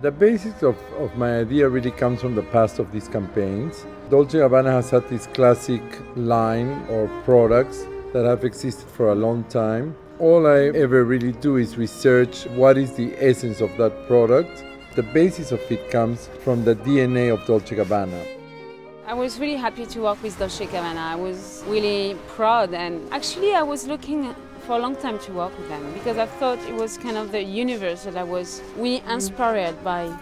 The basics of, of my idea really comes from the past of these campaigns. Dolce Gabbana has had this classic line or products that have existed for a long time. All I ever really do is research what is the essence of that product. The basis of it comes from the DNA of Dolce Gabbana. I was really happy to work with Dolce Gabbana. I was really proud and actually I was looking for a long time to work with them because I thought it was kind of the universe that I was really mm-hmm. inspired by.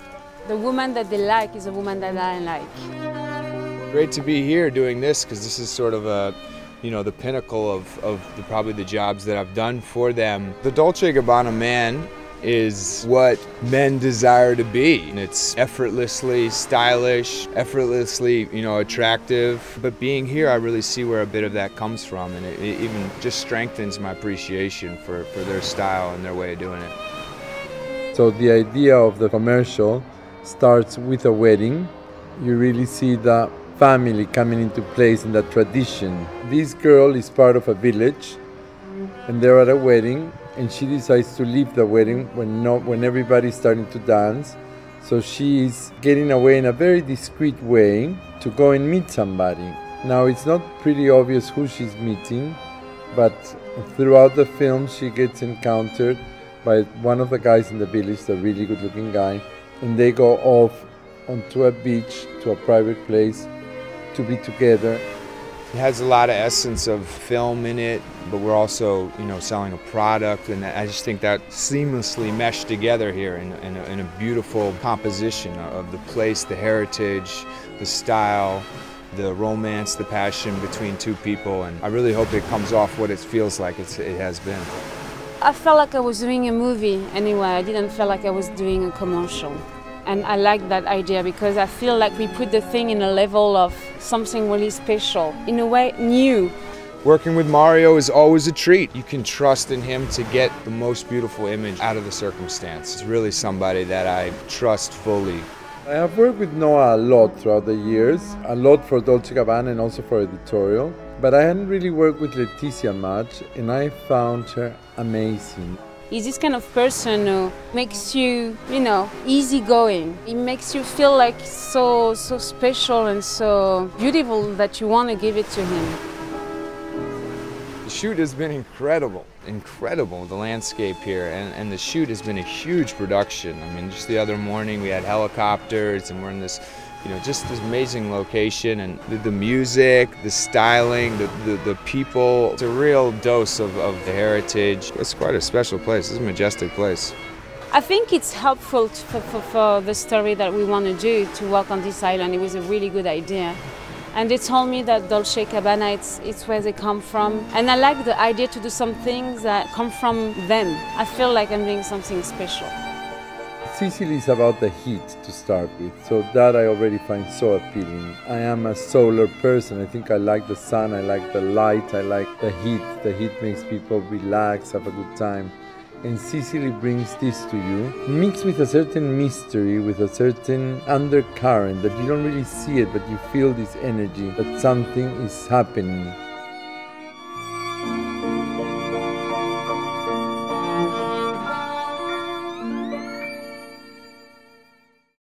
The woman that they like is a woman that I mm-hmm. like. Great to be here doing this because this is sort of a you know the pinnacle of, of the, probably the jobs that I've done for them. The Dolce Gabbana man is what men desire to be. And it's effortlessly stylish, effortlessly, you know, attractive. But being here, I really see where a bit of that comes from, and it, it even just strengthens my appreciation for, for their style and their way of doing it. So the idea of the commercial starts with a wedding. You really see the family coming into place in that tradition. This girl is part of a village and they're at a wedding and she decides to leave the wedding when not when everybody's starting to dance. So she's getting away in a very discreet way to go and meet somebody. Now it's not pretty obvious who she's meeting but throughout the film she gets encountered by one of the guys in the village the really good looking guy and they go off onto a beach to a private place to be together it has a lot of essence of film in it, but we're also, you know, selling a product, and I just think that seamlessly meshed together here in, in, a, in a beautiful composition of the place, the heritage, the style, the romance, the passion between two people, and I really hope it comes off what it feels like it has been. I felt like I was doing a movie anyway. I didn't feel like I was doing a commercial. And I like that idea because I feel like we put the thing in a level of something really special, in a way new. Working with Mario is always a treat. You can trust in him to get the most beautiful image out of the circumstance. It's really somebody that I trust fully. I have worked with Noah a lot throughout the years, a lot for Dolce Gabbana and also for editorial, but I hadn't really worked with Laetitia much and I found her amazing. He's this kind of person who makes you, you know, easygoing. He makes you feel like so, so special and so beautiful that you want to give it to him. The shoot has been incredible, incredible, the landscape here, and, and the shoot has been a huge production. I mean, just the other morning we had helicopters and we're in this you know, just this amazing location and the, the music, the styling, the, the, the, people. It's a real dose of, of the heritage. It's quite a special place. It's a majestic place. I think it's helpful for, for, for the story that we want to do to work on this island. It was a really good idea. And they told me that Dolce Gabbana, it's, it's where they come from. And I like the idea to do some things that come from them. I feel like I'm doing something special. Sicily is about the heat to start with, so that I already find so appealing. I am a solar person. I think I like the sun, I like the light, I like the heat. The heat makes people relax, have a good time. And Sicily brings this to you, mixed with a certain mystery, with a certain undercurrent that you don't really see it, but you feel this energy that something is happening